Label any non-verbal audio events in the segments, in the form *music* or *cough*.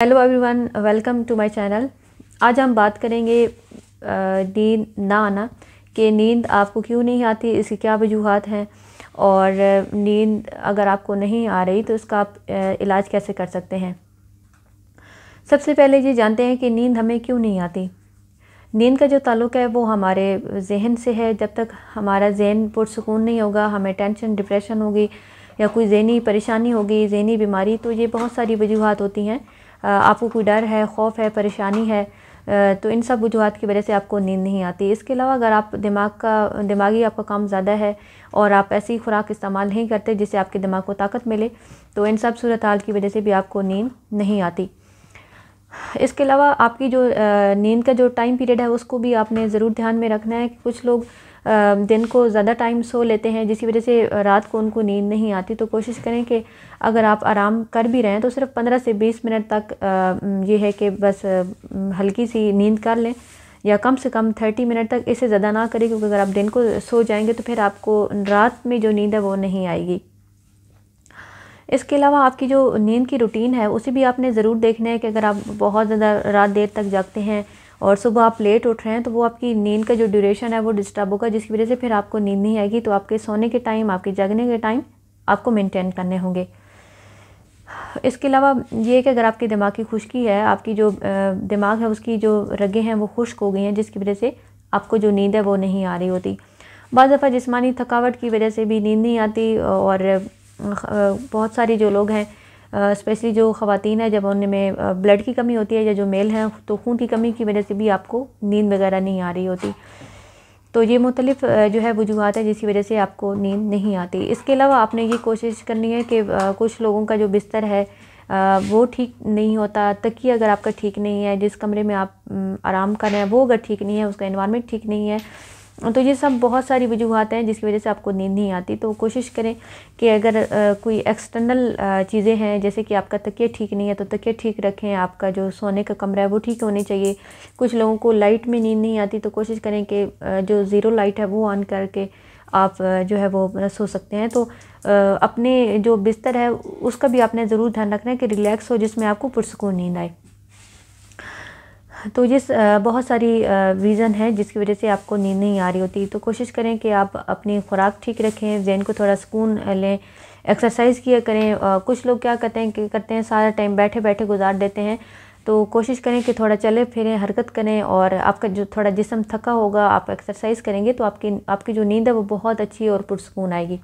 Hello everyone welcome to my channel आज हम बात करेंगे नींद ना आना, कि नींद आपको क्यों नहीं आती, इसकी क्या वजूहत हैं, और नींद अगर आपको नहीं आ रही तो इसका आप इलाज कैसे कर सकते हैं। सबसे पहले ये जानते हैं कि नींद हमें क्यों नहीं आती। नींद का जो ताल्लुक है, वो हमारे जहन से है। जब तक हमारा जहन पुरसकून नहीं होगा, हमें टेंशन डिप्रेशन होगी, या कोई जहनी परेशानी होगी, जहनी बीमारी तो ये बहुत सारी वजूहत होती हैं। आपको कोई डर है, खौफ है, परेशानी है तो इन सब वजूहत की वजह से आपको नींद नहीं आती। इसके अलावा अगर आप दिमाग का, दिमागी आपका काम ज़्यादा है और आप ऐसी खुराक इस्तेमाल नहीं करते जिससे आपके दिमाग को ताकत मिले तो इन सब सूरत हाल की वजह से भी आपको नींद नहीं आती। इसके अलावा आपकी जो नींद का जो टाइम पीरियड है, उसको भी आपने ज़रूर ध्यान में रखना है कि कुछ लोग दिन को ज़्यादा टाइम सो लेते हैं, जिसकी वजह से रात को उनको नींद नहीं आती। तो कोशिश करें कि अगर आप आराम कर भी रहे हैं तो सिर्फ़ पंद्रह से बीस मिनट तक ये है कि बस हल्की सी नींद कर लें, या कम से कम थर्टी मिनट तक इसे ज़्यादा ना करें, क्योंकि अगर आप दिन को सो जाएँगे तो फिर आपको रात में जो नींद है, वो नहीं आएगी। इसके अलावा आपकी जो नींद की रूटीन है, उसे भी आपने ज़रूर देखना है कि अगर आप बहुत ज़्यादा रात देर तक जागते हैं और सुबह आप लेट उठ रहे हैं तो वो आपकी नींद का जो ड्यूरेशन है वो डिस्टर्ब होगा, जिसकी वजह से फिर आपको नींद नहीं आएगी तो आपके सोने के टाइम आपके जगने के टाइम आपको मेनटेन करने होंगे। इसके अलावा ये कि अगर आपके दिमाग की खुश्की है, आपकी जो दिमाग है, उसकी जो रगें हैं वो खुश्क हो गई हैं, जिसकी वजह से आपको जो नींद है वो नहीं आ रही होती। बज़ दफ़ा जिसमानी थकावट की वजह से भी नींद नहीं आती और बहुत सारी जो लोग हैं स्पेशली जो ख़वातीन है, जब उनमें ब्लड की कमी होती है या जो मेल हैं तो खून की कमी की वजह से भी आपको नींद वगैरह नहीं आ रही होती। तो ये मुख्तलिफ़ जो है वजूहत है, जिसकी वजह से आपको नींद नहीं आती। इसके अलावा आपने ये कोशिश करनी है कि कुछ लोगों का जो बिस्तर है वो ठीक नहीं होता तकिया अगर आपका ठीक नहीं है, जिस कमरे में आप आराम कर रहे हैं, वो अगर ठीक नहीं है, उसका इन्वायरमेंट ठीक नहीं है तो ये सब बहुत सारी वजूहत हैं जिसकी वजह से आपको नींद नहीं आती। तो कोशिश करें कि अगर आ, कोई एक्सटर्नल चीज़ें हैं जैसे कि आपका तकिया ठीक नहीं है तो तकिया ठीक रखें। आपका जो सोने का कमरा है वो ठीक होने चाहिए। कुछ लोगों को लाइट में नींद नहीं आती तो कोशिश करें कि जो ज़ीरो लाइट है वो ऑन करके आप जो है वो सो सकते हैं। तो अपने जो बिस्तर है उसका भी आपने ज़रूर ध्यान रखना है कि रिलैक्स हो जिसमें आपको पुरसकून नींद आए। तो ये बहुत सारी रीज़न है जिसकी वजह से आपको नींद नहीं आ रही होती। तो कोशिश करें कि आप अपनी खुराक ठीक रखें, जहन को थोड़ा सुकून लें एक्सरसाइज किया करें। कुछ लोग क्या करते हैं कि करते हैं, सारा टाइम बैठे बैठे गुजार देते हैं। तो कोशिश करें कि थोड़ा चले, फिरें, हरकत करें और आपका जो थोड़ा जिसम थका होगा, आप एक्सरसाइज करेंगे तो आपकी आपकी जो नींद है वो बहुत अच्छी और पुरसकून आएगी।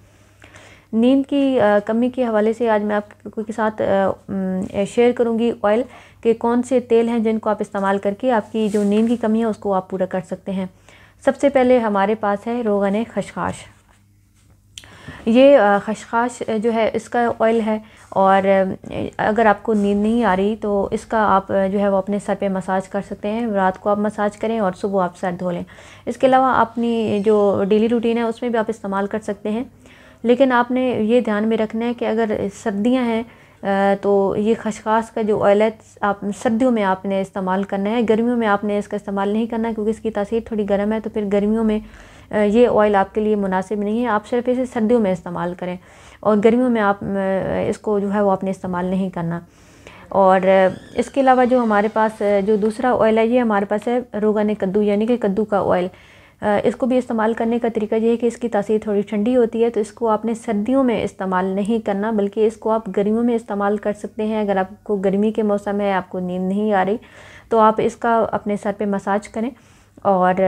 नींद की कमी के हवाले से आज मैं आपके साथ शेयर करूँगी ऑयल के कौन से तेल हैं जिनको आप इस्तेमाल करके आपकी जो नींद की कमी है उसको आप पूरा कर सकते हैं। सबसे पहले हमारे पास है रोगन खशखाश। ये खशखाश जो है इसका ऑयल है और अगर आपको नींद नहीं आ रही तो इसका आप जो है वो अपने सर पे मसाज कर सकते हैं। रात को आप मसाज करें और सुबह आप सर धो लें। इसके अलावा अपनी जो डेली रूटीन है उसमें भी आप इस्तेमाल कर सकते हैं। लेकिन आपने ये ध्यान में रखना है कि अगर सर्दियाँ हैं तो ये खशखाश का जो ऑयल है, आप सर्दियों में आपने इस्तेमाल करना है, गर्मियों में आपने इसका इस्तेमाल नहीं करना क्योंकि इसकी तासीर थोड़ी गर्म है तो फिर गर्मियों में ये ऑयल आपके लिए मुनासिब नहीं है। आप सिर्फ़ इसे सर्दियों में इस्तेमाल करें और गर्मियों में आप इसको जो है वो आपने इस्तेमाल नहीं करना। और इसके अलावा जो हमारे पास जो दूसरा ऑयल है, ये हमारे पास है रोगन कद्दू, यानी कि कद्दू का ऑयल इसको भी इस्तेमाल करने का तरीका यह है कि इसकी तासीर थोड़ी ठंडी होती है तो इसको आपने सर्दियों में इस्तेमाल नहीं करना, बल्कि इसको आप गर्मियों में इस्तेमाल कर सकते हैं। अगर आपको गर्मी के मौसम है आपको नींद नहीं आ रही तो आप इसका अपने सर पर मसाज करें। और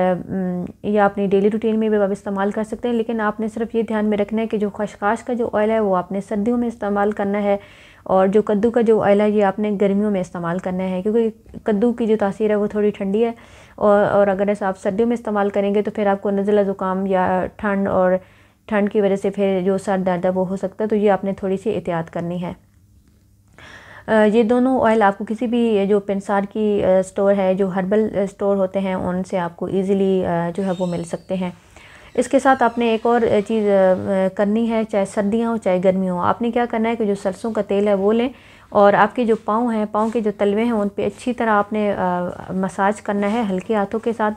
या अपनी डेली रूटीन में भी आप इस्तेमाल कर सकते हैं, लेकिन आपने सिर्फ़ ये ध्यान में रखना है कि जो खशखाश का जो ऑयल है, वो आपने सर्दियों में इस्तेमाल करना है और जो कद्दू का जो ऑयल है, ये आपने गर्मियों में इस्तेमाल करना है, क्योंकि कद्दू की जो तासीर है, वो थोड़ी ठंडी है और और अगर ऐसा आप सर्दियों में इस्तेमाल करेंगे तो फिर आपको नज़ला ज़ुकाम या ठंड और ठंड की वजह से फिर जो सर दर्द है, वो हो सकता है तो ये आपने थोड़ी सी एहतियात करनी है। ये दोनों ऑयल आपको किसी भी जो पेंसार की स्टोर है, जो हर्बल स्टोर होते हैं, उनसे आपको इजीली जो है वो मिल सकते हैं। इसके साथ आपने एक और चीज़ करनी है, चाहे सर्दियाँ हो, चाहे गर्मी हो। आपने क्या करना है कि जो सरसों का तेल है, वो लें और आपके जो पाँव हैं, पाँव के जो तलवे हैं, उन पर अच्छी तरह आपने मसाज करना है हल्के हाथों के साथ।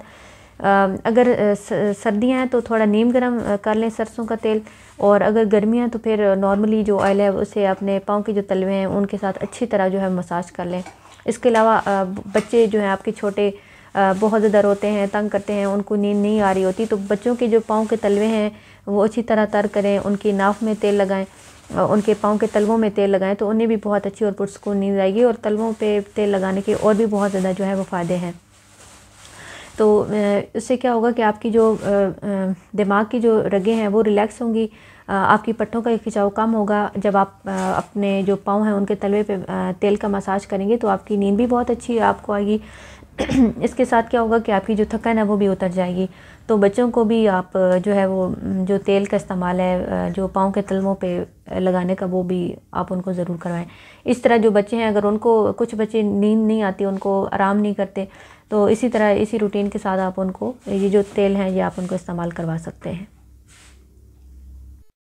अगर सर्दियाँ हैं तो थोड़ा नीम गर्म कर लें सरसों का तेल और अगर गर्मियाँ तो फिर नॉर्मली जो ऑयल है उसे अपने पाँव के जो तलवे हैं उनके साथ अच्छी तरह जो है मसाज कर लें। इसके अलावा बच्चे जो हैं आपके छोटे बहुत ज़्यादा रोते हैं, तंग करते हैं, उनको नींद नहीं आ रही होती तो बच्चों के जो पाँव के तलवे हैं वो अच्छी तरह तर करें, उनकी नाफ में तेल लगाएँ उनके पाँव के तलवों में तेल लगाएँ तो उन्हें भी बहुत अच्छी और पुरस्कून नींद आएगी और तलवों पे तेल लगाने के और भी बहुत ज़्यादा जो है वो फ़ायदे हैं। तो इससे क्या होगा कि आपकी जो दिमाग की जो रगें हैं वो रिलैक्स होंगी आपकी पट्टों का खिंचाव कम होगा। जब आप अपने जो पाँव हैं उनके तलवे पे तेल का मसाज करेंगे तो आपकी नींद भी बहुत अच्छी आपको आएगी। *clears throat* इसके साथ क्या होगा कि आपकी जो थकान है वो भी उतर जाएगी। तो बच्चों को भी आप जो है वो जो तेल का इस्तेमाल है जो पाँव के तलवों पे लगाने का वो भी आप उनको ज़रूर करवाएँ। इस तरह जो बच्चे हैं अगर उनको, कुछ बच्चे नींद नहीं आती, उनको आराम नहीं करते तो इसी तरह, इसी रूटीन के साथ आप उनको, ये जो तेल हैं, ये आप उनको इस्तेमाल करवा सकते हैं।